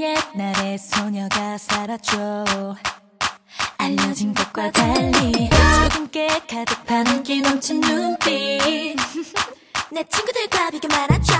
옛날에 소녀가 살았죠. 알려진 것과 달리 작은 게 가득 반기 넘친 눈빛. 내 친구들과 비교 말았죠.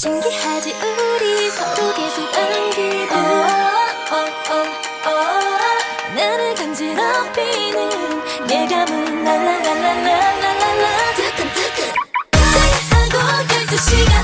신기하지 우리 서로 계속 안기고 나를 간지럽히는 예감은 날라갈라라라라라. 뜨끈뜨끈. 하고 12시간.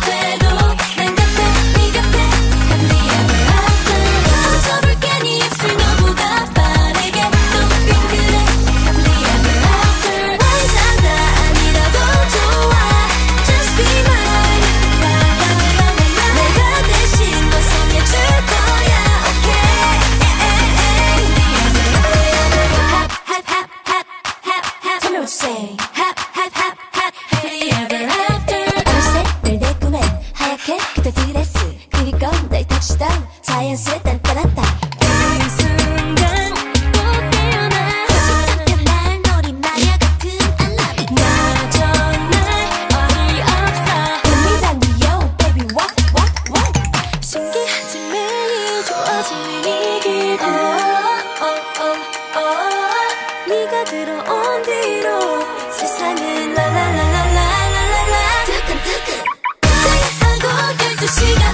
거슬리는 이길 어, 어, 어. 네가 들어온 뒤로 세상은 라라라라라라라. 뜨끈뜨끈. 하고 12시간.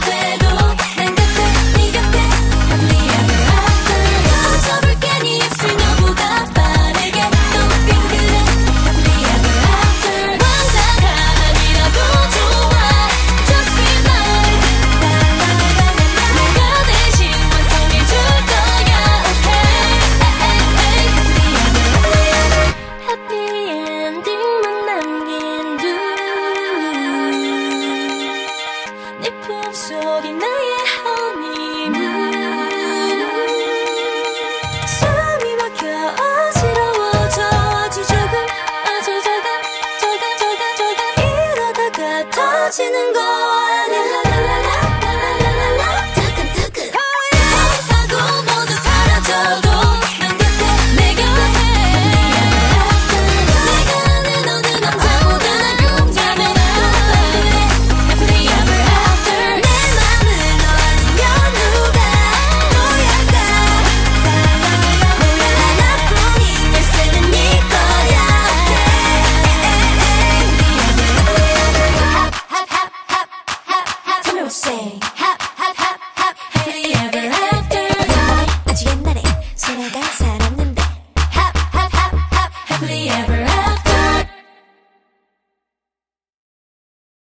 the ever